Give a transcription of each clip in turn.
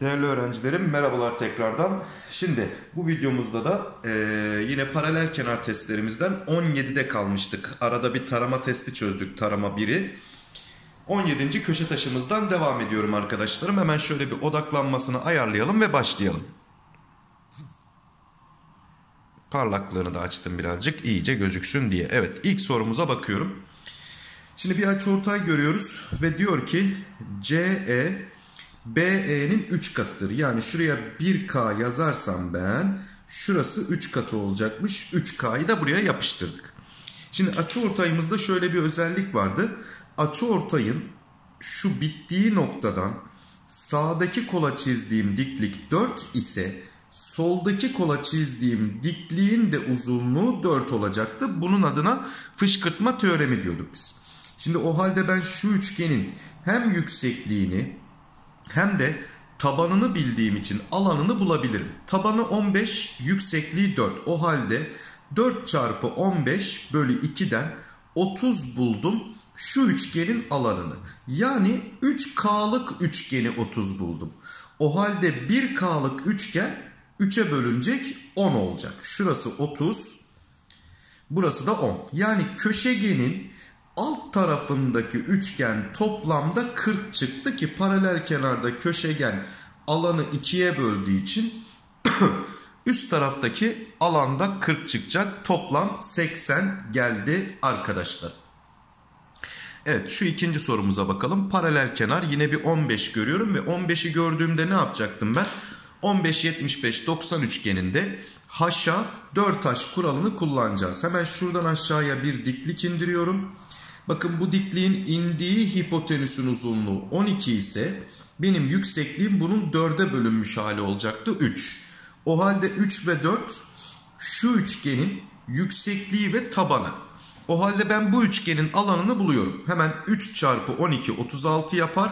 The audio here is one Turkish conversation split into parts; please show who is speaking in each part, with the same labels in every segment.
Speaker 1: Değerli öğrencilerim merhabalar tekrardan. Şimdi bu videomuzda da e, yine paralel kenar testlerimizden 17'de kalmıştık. Arada bir tarama testi çözdük tarama 1'i. 17. köşe taşımızdan devam ediyorum arkadaşlarım. Hemen şöyle bir odaklanmasını ayarlayalım ve başlayalım. Parlaklığını da açtım birazcık iyice gözüksün diye. Evet ilk sorumuza bakıyorum. Şimdi bir açıortay görüyoruz ve diyor ki CE BE'nin 3 katıdır. Yani şuraya 1K yazarsam ben şurası 3 katı olacakmış. 3K'yı da buraya yapıştırdık. Şimdi açıortayımızda şöyle bir özellik vardı. Açıortayın şu bittiği noktadan sağdaki kola çizdiğim diklik 4 ise soldaki kola çizdiğim dikliğin de uzunluğu 4 olacaktı. Bunun adına fışkırtma teoremi diyorduk biz. Şimdi o halde ben şu üçgenin hem yüksekliğini hem de tabanını bildiğim için alanını bulabilirim. Tabanı 15, yüksekliği 4. O halde 4 çarpı 15 bölü 2'den 30 buldum şu üçgenin alanını. Yani 3K'lık üçgeni 30 buldum. O halde 1K'lık üçgen 3'e bölünecek 10 olacak. Şurası 30, burası da 10. Yani köşegenin alt tarafındaki üçgen toplamda 40 çıktı ki paralel kenarda köşegen alanı ikiye böldüğü için üst taraftaki alanda 40 çıkacak. Toplam 80 geldi arkadaşlar. Evet şu ikinci sorumuza bakalım. Paralel kenar yine bir 15 görüyorum ve 15'i gördüğümde ne yapacaktım ben? 15 75 90 üçgeninde haşa 4 taş kuralını kullanacağız. Hemen şuradan aşağıya bir diklik indiriyorum. Bakın bu dikliğin indiği hipotenüsün uzunluğu 12 ise benim yüksekliğim bunun 4'e bölünmüş hali olacaktı 3. O halde 3 ve 4 şu üçgenin yüksekliği ve tabanı. O halde ben bu üçgenin alanını buluyorum. Hemen 3 çarpı 12 36 yapar.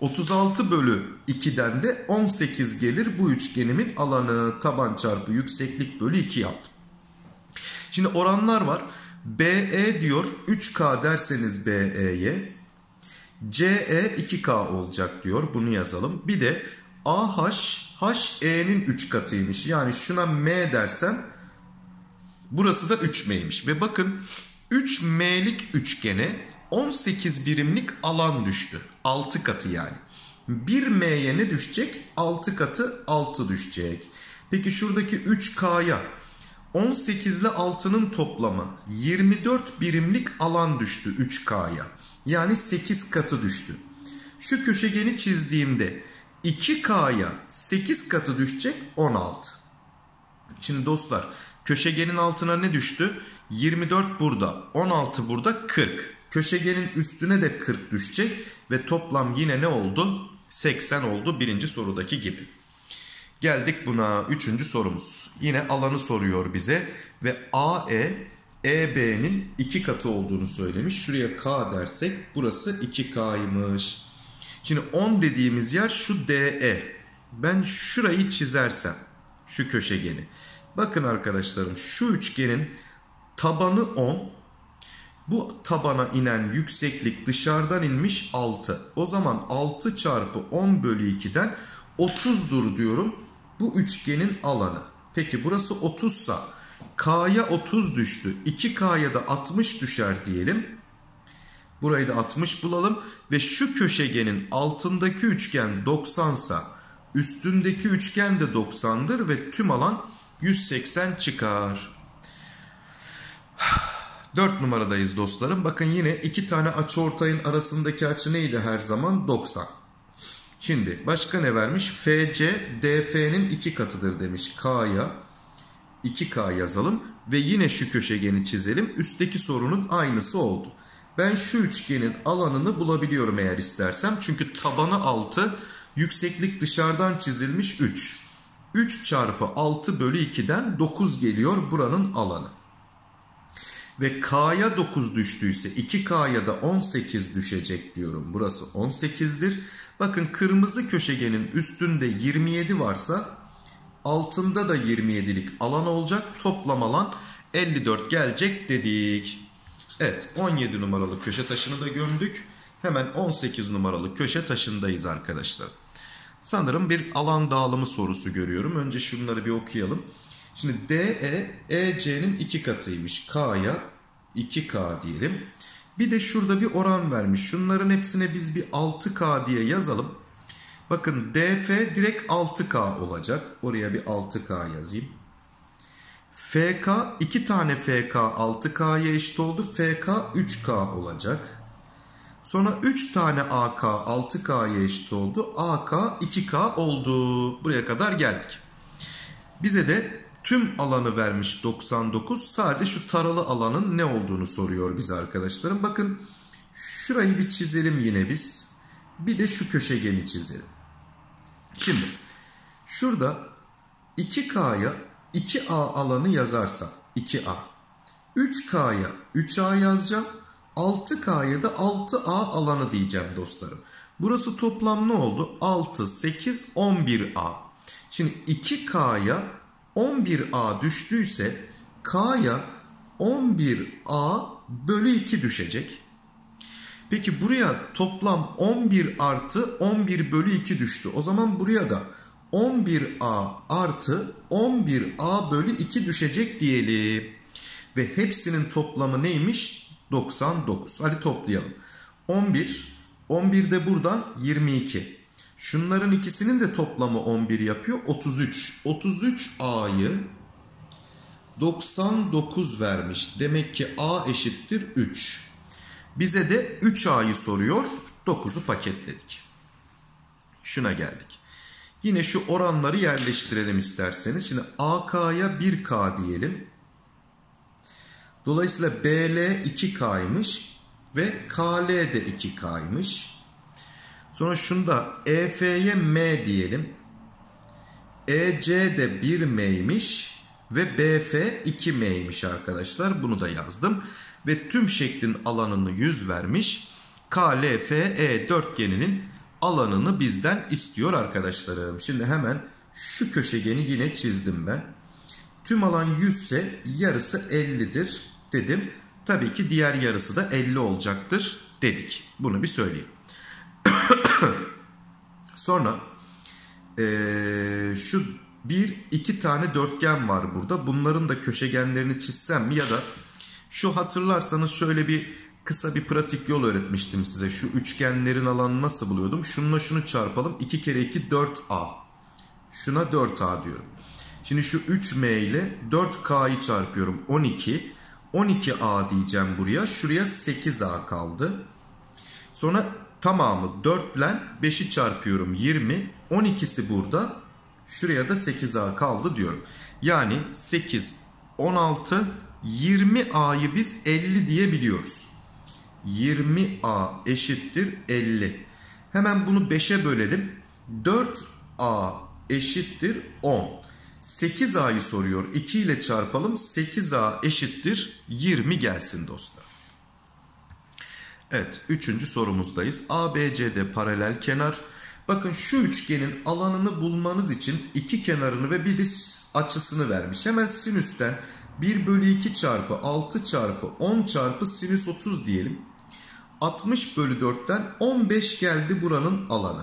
Speaker 1: 36 bölü 2'den de 18 gelir bu üçgenimin alanı taban çarpı yükseklik bölü 2 yaptım. Şimdi oranlar var. BE diyor 3K derseniz BE'ye CE 2K olacak diyor. Bunu yazalım. Bir de AH HE'nin 3 katıymış. Yani şuna M dersem burası da 3M'ymiş. Ve bakın 3M'lik üçgene 18 birimlik alan düştü. 6 katı yani. 1M'ye ne düşecek? 6 katı 6 düşecek. Peki şuradaki 3K'ya 18 ile 6'nın toplamı 24 birimlik alan düştü 3K'ya. Yani 8 katı düştü. Şu köşegeni çizdiğimde 2K'ya 8 katı düşecek 16. Şimdi dostlar köşegenin altına ne düştü? 24 burada 16 burada 40. Köşegenin üstüne de 40 düşecek ve toplam yine ne oldu? 80 oldu birinci sorudaki gibi. Geldik buna üçüncü sorumuz. Yine alanı soruyor bize ve AE EB'nin iki katı olduğunu söylemiş. Şuraya K dersek burası 2K'ymış. Şimdi 10 dediğimiz yer şu DE. Ben şurayı çizersem şu köşegeni. Bakın arkadaşlarım şu üçgenin tabanı 10. Bu tabana inen yükseklik dışarıdan inmiş 6. O zaman 6 çarpı 10 bölü 2'den 30'dur diyorum bu üçgenin alanı. Peki burası 30 sa K'ya 30 düştü. 2K'ya da 60 düşer diyelim. Burayı da 60 bulalım. Ve şu köşegenin altındaki üçgen 90 sa üstündeki üçgen de 90'dır ve tüm alan 180 çıkar. 4 numaradayız dostlarım. Bakın yine iki tane açıortayın arasındaki açı neydi her zaman? 90. Şimdi başka ne vermiş? FC DF'nin iki katıdır demiş. K'ya 2K yazalım ve yine şu köşegeni çizelim. Üstteki sorunun aynısı oldu. Ben şu üçgenin alanını bulabiliyorum eğer istersem. Çünkü tabanı 6, yükseklik dışarıdan çizilmiş 3. 3 çarpı 6 bölü 2'den 9 geliyor buranın alanı. Ve K'ya 9 düştüyse 2K'ya da 18 düşecek diyorum. Burası 18'dir. Bakın kırmızı köşegenin üstünde 27 varsa altında da 27'lik alan olacak. Toplam alan 54 gelecek dedik. Evet 17 numaralı köşe taşını da gömdük. Hemen 18 numaralı köşe taşındayız arkadaşlar. Sanırım bir alan dağılımı sorusu görüyorum. Önce şunları bir okuyalım. Şimdi DE EC'nin iki katıymış. K'ya 2K diyelim. Bir de şurada bir oran vermiş. Şunların hepsine biz bir 6K diye yazalım. Bakın DF direkt 6K olacak. Oraya bir 6K yazayım. FK 2 tane FK 6K'ya eşit oldu. FK 3K olacak. Sonra 3 tane AK 6K'ya eşit oldu. AK 2K oldu. Buraya kadar geldik. Bize de tüm alanı vermiş 99. Sadece şu taralı alanın ne olduğunu soruyor bize arkadaşlarım. Bakın şurayı bir çizelim yine biz. Bir de şu köşegeni çizelim. Şimdi şurada 2K'ya 2A alanı yazarsam 2A. 3K'ya 3A yazacağım. 6K'ya da 6A alanı diyeceğim dostlarım. Burası toplam ne oldu? 6, 8, 11A. Şimdi 2K'ya 11A düştüyse K'ya 11A bölü 2 düşecek. Peki buraya toplam 11 artı 11 bölü 2 düştü. O zaman buraya da 11A artı 11A bölü 2 düşecek diyelim. Ve hepsinin toplamı neymiş? 99. Hadi toplayalım. 11. 11 de buradan 22. Şunların ikisinin de toplamı 11 yapıyor. 33. 33A'yı 99 vermiş. Demek ki A eşittir 3. Bize de 3A'yı soruyor. 9'u paketledik. Şuna geldik. Yine şu oranları yerleştirelim isterseniz. Şimdi AK'ya 1K diyelim. Dolayısıyla BL 2K'ymış ve KL de 2K'ymış. Sonra şunda EF'ye M diyelim. EC de 1M'ymiş ve BF 2M'ymiş arkadaşlar. Bunu da yazdım. Ve tüm şeklin alanını 100 vermiş. KLFE dörtgeninin alanını bizden istiyor arkadaşlarım. Şimdi hemen şu köşegeni yine çizdim ben. Tüm alan 100 ise yarısı 50'dir dedim. Tabii ki diğer yarısı da 50 olacaktır dedik. Bunu bir söyleyeyim. Sonra ee, şu bir iki tane dörtgen var burada. Bunların da köşegenlerini çizsem mi ya da şu hatırlarsanız şöyle bir kısa bir pratik yol öğretmiştim size. Şu üçgenlerin alanını nasıl buluyordum? Şununla şunu çarpalım. 2 kere 2 4A. Şuna 4A diyorum. Şimdi şu 3M ile 4K'yı çarpıyorum. 12. 12A diyeceğim buraya. Şuraya 8A kaldı. Sonra tamamı 4 ile 5'i çarpıyorum 20. 12'si burada. Şuraya da 8A kaldı diyorum. Yani 8, 16, 20A'yı biz 50 diyebiliyoruz. 20A eşittir 50. Hemen bunu 5'e bölelim. 4A eşittir 10. 8A'yı soruyor. 2 ile çarpalım. 8A eşittir 20 gelsin dostlar. Evet 3. sorumuzdayız. ABCD paralel kenar. Bakın şu üçgenin alanını bulmanız için iki kenarını ve bir de açısını vermiş. Hemen sinüsten 1 bölü 2 çarpı 6 çarpı 10 çarpı sinüs 30 diyelim. 60 bölü 4'ten 15 geldi buranın alanı.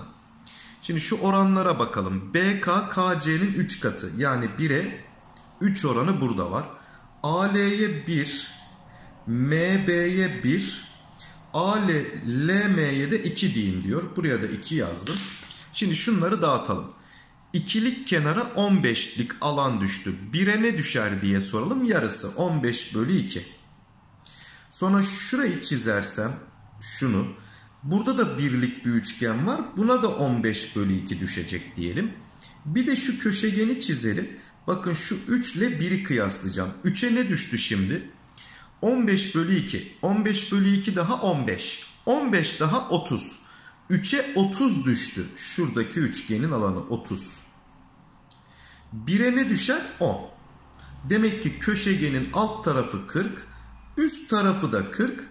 Speaker 1: Şimdi şu oranlara bakalım. BK KC'nin 3 katı. Yani 1'e 3 oranı burada var. AL'ye 1, MB'ye 1, AL, LM'ye de 2 diyeyim diyor. Buraya da 2 yazdım. Şimdi şunları dağıtalım. İkilik kenara 15'lik alan düştü. 1'e ne düşer diye soralım. Yarısı 15 bölü 2. Sonra şurayı çizersem şunu. Burada da birlik bir üçgen var. Buna da 15 bölü 2 düşecek diyelim. Bir de şu köşegeni çizelim. Bakın şu 3 ile 1'i kıyaslayacağım. 3'e ne düştü şimdi? 15 bölü 2. 15 bölü 2 daha 15. 15 daha 30. 3'e 30 düştü. Şuradaki üçgenin alanı 30. 1'e ne düşer? 10. Demek ki köşegenin alt tarafı 40, üst tarafı da 40,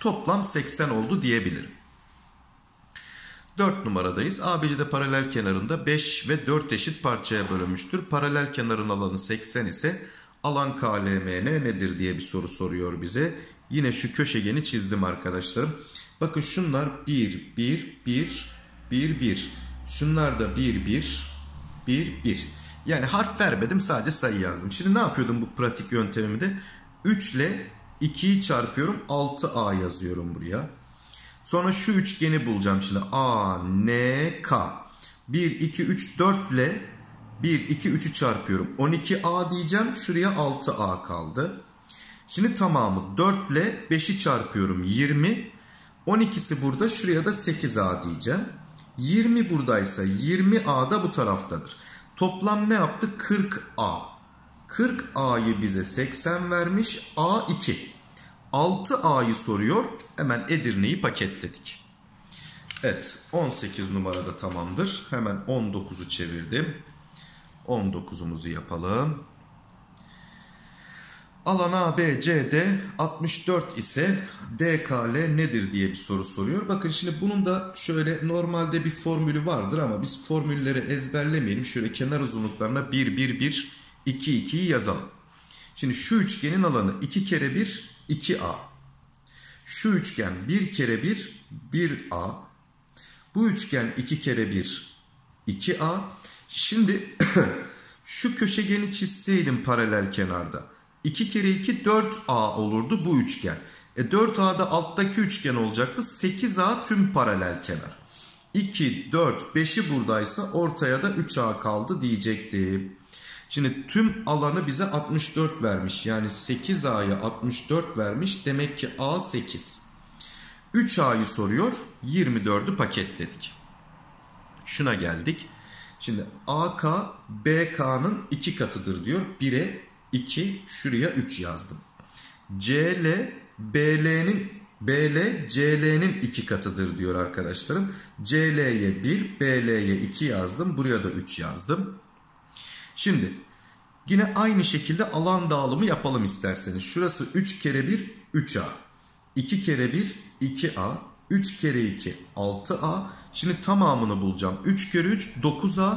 Speaker 1: toplam 80 oldu diyebilirim. 4 numaradayız. ABC'de paralel kenarında 5 ve 4 eşit parçaya bölünmüştür. Paralel kenarın alanı 80 ise alan KLMN nedir diye bir soru soruyor bize. Yine şu köşegeni çizdim arkadaşlarım. Bakın şunlar 1, 1, 1, 1, 1. Şunlar da 1 1 1 1. Yani harf vermedim sadece sayı yazdım. Şimdi ne yapıyordum bu pratik yöntemimde? 3 ile 2'yi çarpıyorum 6A yazıyorum buraya. Sonra şu üçgeni bulacağım şimdi. A, N, K. 1, 2, 3, 4 ile 1, 2, 3'ü çarpıyorum. 12A diyeceğim. Şuraya 6A kaldı. Şimdi tamamı 4 ile 5'i çarpıyorum. 20. 12'si burada. Şuraya da 8A diyeceğim. 20 buradaysa 20A da bu taraftadır. Toplam ne yaptı? 40A. 40A'yı bize 80 vermiş. A 2. 6A'yı soruyor. Hemen Edirne'yi paketledik. Evet 18 numarada tamamdır. Hemen 19'u çevirdim. 19'umuzu yapalım. Alan ABCD 64 ise DKL nedir diye bir soru soruyor. Bakın şimdi bunun da şöyle normalde bir formülü vardır ama biz formülleri ezberlemeyelim. Şöyle kenar uzunluklarına 1 1 1 2 2'yi yazalım. Şimdi şu üçgenin alanı 2 kere 1 2A. Şu üçgen 1 kere 1 1A. Bu üçgen 2 kere 1 2A. Şimdi şu köşegeni çizseydim paralel kenarda. 2 kere 2 4A olurdu bu üçgen. E 4A'da alttaki üçgen olacaktı. 8A tüm paralel kenar. 2, 4, 5'i buradaysa ortaya da 3A kaldı diyecektim. Şimdi tüm alanı bize 64 vermiş. Yani 8A'ya 64 vermiş. Demek ki A 8. 3A'yı soruyor. 24'ü paketledik. Şuna geldik. Şimdi AK BK'nın 2 katıdır diyor. 1'e 2 şuraya 3 yazdım. CL BL'nin BL CL'nin 2 katıdır diyor arkadaşlarım. CL'ye 1 BL'ye 2 yazdım. Buraya da 3 yazdım. Şimdi yine aynı şekilde alan dağılımı yapalım isterseniz. Şurası 3 kere 1 3A. 2 kere 1 2A. 3 kere 2 6A. Şimdi tamamını bulacağım. 3 kere 3 9A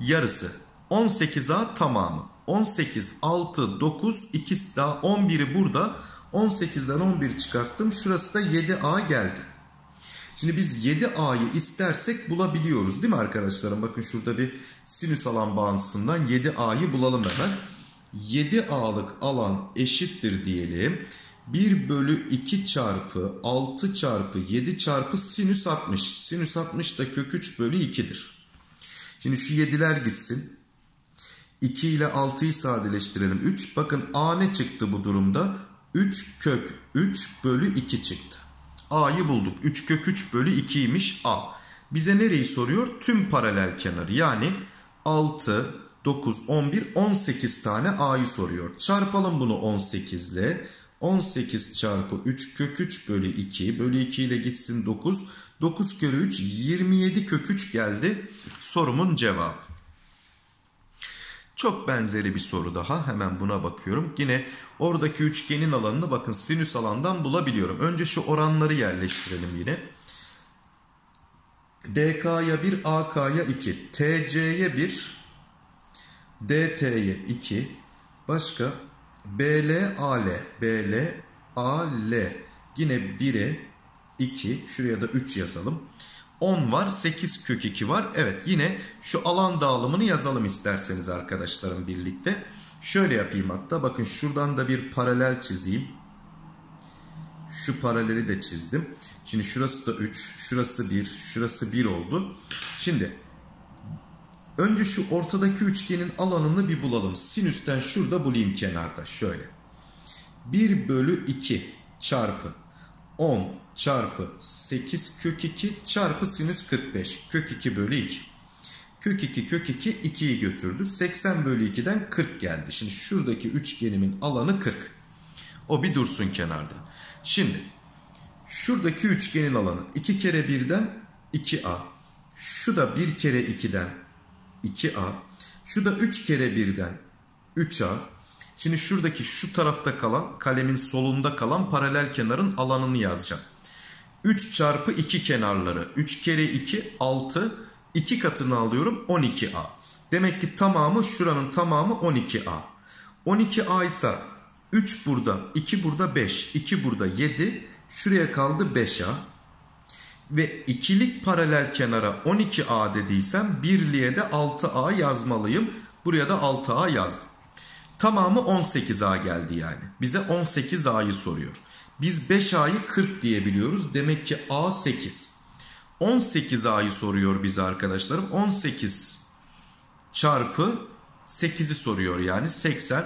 Speaker 1: yarısı. 18A tamamı. 18, 6, 9, 2 daha 11'i burada. 18'den 11 çıkarttım. Şurası da 7A geldi. Şimdi biz 7A'yı istersek bulabiliyoruz değil mi arkadaşlarım? Bakın şurada bir sinüs alan bağıntısından 7A'yı bulalım hemen. 7A'lık alan eşittir diyelim. 1 bölü 2 çarpı 6 çarpı 7 çarpı sinüs 60. Sinüs 60 da kök 3 bölü 2'dir. Şimdi şu 7'ler gitsin. 2 ile 6'yı sadeleştirelim. 3. Bakın A ne çıktı bu durumda? 3 kök 3 bölü 2 çıktı. A'yı bulduk. 3 kök 3 bölü 2'ymiş A. Bize nereyi soruyor? Tüm paralel kenarı. Yani 6, 9, 11, 18 tane A'yı soruyor. Çarpalım bunu 18 ile. 18 çarpı 3 kök 3 bölü 2. Bölü 2 ile gitsin 9. 9 kere 3 27 kök 3 geldi. Sorumun cevabı. Çok benzeri bir soru daha. Hemen buna bakıyorum. Yine oradaki üçgenin alanını bakın sinüs alandan bulabiliyorum. Önce şu oranları yerleştirelim yine. DK'ya 1, AK'ya 2, TC'ye 1, DT'ye 2, başka BL, AL, BL, AL. Yine 1'e 2, şuraya da 3 yazalım. 10 var 8 kök 2 var. Evet yine şu alan dağılımını yazalım isterseniz arkadaşlarım birlikte. Şöyle yapayım hatta bakın şuradan da bir paralel çizeyim. Şu paraleli de çizdim. Şimdi şurası da 3, şurası 1, şurası 1 oldu. Şimdi önce şu ortadaki üçgenin alanını bir bulalım. Sinüsten şurada bulayım kenarda şöyle. 1 bölü 2 çarpı 10 çarpı 8 kök 2 çarpı sinüs 45. Kök 2 bölü 2. Kök 2 kök 2 2'yi götürdü. 80 bölü 2'den 40 geldi. Şimdi şuradaki üçgenimin alanı 40. O bir dursun kenarda. Şimdi şuradaki üçgenin alanı 2 kere 1'den 2A. Şu da 1 kere 2'den 2A. Şu da 3 kere 1'den 3A. Şimdi şuradaki şu tarafta kalan kalemin solunda kalan paralel kenarın alanını yazacağım. 3 çarpı 2 kenarları 3 kere 2 6 2 katını alıyorum 12A. Demek ki tamamı şuranın tamamı 12A. 12A ise 3 burada 2 burada 5 2 burada 7 şuraya kaldı 5A. Ve ikilik paralel kenara 12A dediysem birliğe de 6A yazmalıyım. Buraya da 6A yazdım. Tamamı 18A geldi yani. Bize 18A'yı soruyor. Biz 5A'yı 40 diye biliyoruz. Demek ki A 8. 18A'yı soruyor bize arkadaşlarım. 18 çarpı 8'i soruyor yani 80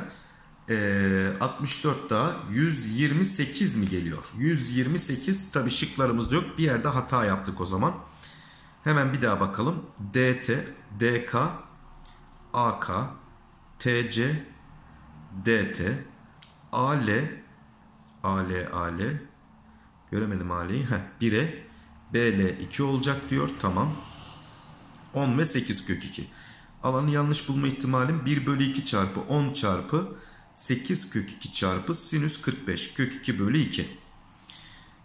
Speaker 1: e, 64 daha 128 mi geliyor? 128 tabi şıklarımız yok. Bir yerde hata yaptık o zaman. Hemen bir daha bakalım. DT, DK, AK, TC, DT, AL, AL, AL. Göremedim AL'yi. Heh, 1'e BL 2 olacak diyor. Tamam. 10 ve 8 kök 2. Alanı yanlış bulma ihtimalim 1 bölü 2 çarpı 10 çarpı 8 kök 2 çarpı sinüs 45 kök 2 bölü 2.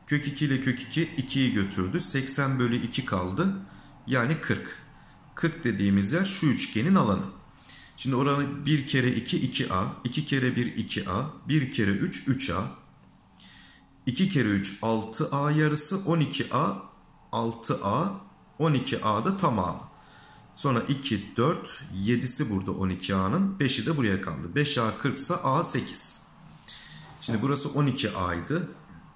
Speaker 1: Kök 2 ile kök 2 2'yi götürdü. 80 bölü 2 kaldı. Yani 40. 40 dediğimiz yer şu üçgenin alanı. Şimdi oranı 1 kere 2 2A, 2 kere 1 2A, 1 kere 3 3A, 2 kere 3 6A yarısı 12A, 6A, 12A da tamamı. Sonra 2, 4, 7'si burada 12A'nın. 5'i de buraya kaldı. 5A 40 ise A 8. Şimdi burası 12A'ydı.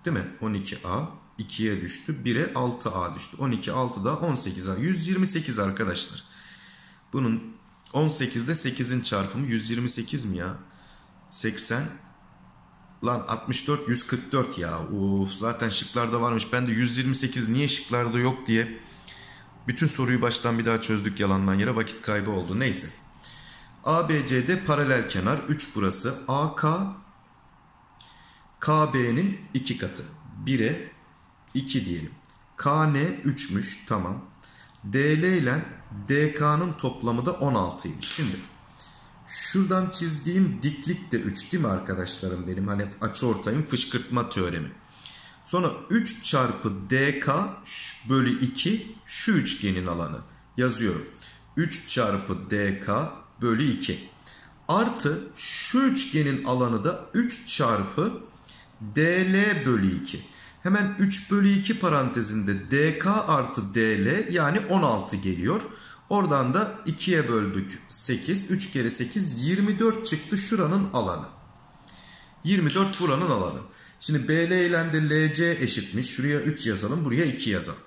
Speaker 1: Değil mi? 12A. 2'ye düştü. 1'e 6A düştü. 12, 6 da 18A. 128 arkadaşlar. Bunun 18'de 8'in çarpımı 128 mi ya? 80 Lan 64 144 ya. Uf, zaten şıklarda varmış. Ben de 128 niye şıklarda yok diye bütün soruyu baştan bir daha çözdük yalandan yere vakit kaybı oldu. Neyse. ABC'de paralel kenar 3 burası. AK KB'nin 2 katı. 1'e 2 diyelim. KN 3'müş tamam. DL ile DK'nın toplamı da 16'ymış. Şimdi şuradan çizdiğim diklik de 3 değil mi arkadaşlarım benim? Hani açıortayın fışkırtma teoremi. Sonra 3 çarpı dk bölü 2 şu üçgenin alanı. Yazıyorum. 3 çarpı dk bölü 2. Artı şu üçgenin alanı da 3 çarpı dl bölü 2. Hemen 3 bölü 2 parantezinde dk artı dl yani 16 geliyor. Oradan da 2'ye böldük 8. 3 kere 8 24 çıktı şuranın alanı. 24 buranın alanı. Şimdi BL ile de LC eşitmiş. Şuraya 3 yazalım. Buraya 2 yazalım.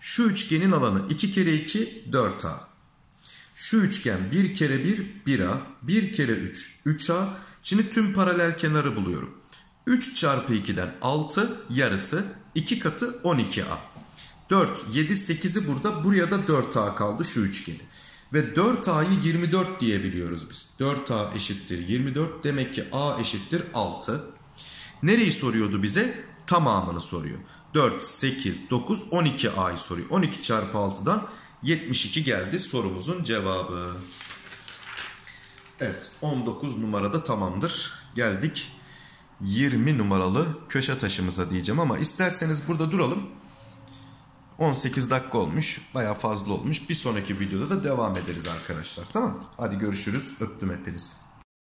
Speaker 1: Şu üçgenin alanı 2 kere 2 4A. Şu üçgen 1 kere 1 1A. 1 kere 3 3A. Şimdi tüm paralel kenarı buluyorum. 3 çarpı 2'den 6 yarısı 2 katı 12A. 4, 7, 8'i burada. Buraya da 4A kaldı şu üçgeni. Ve 4A'yı 24 diyebiliyoruz biz. 4A eşittir 24. Demek ki A eşittir 6. Nereyi soruyordu bize? Tamamını soruyor. 4, 8, 9, 12 A'yı soruyor. 12 çarpı 6'dan 72 geldi sorumuzun cevabı. Evet 19 numarada tamamdır. Geldik 20 numaralı köşe taşımıza diyeceğim ama isterseniz burada duralım. 18 dakika olmuş. Baya fazla olmuş. Bir sonraki videoda da devam ederiz arkadaşlar. Tamam Hadi görüşürüz. Öptüm hepinizi.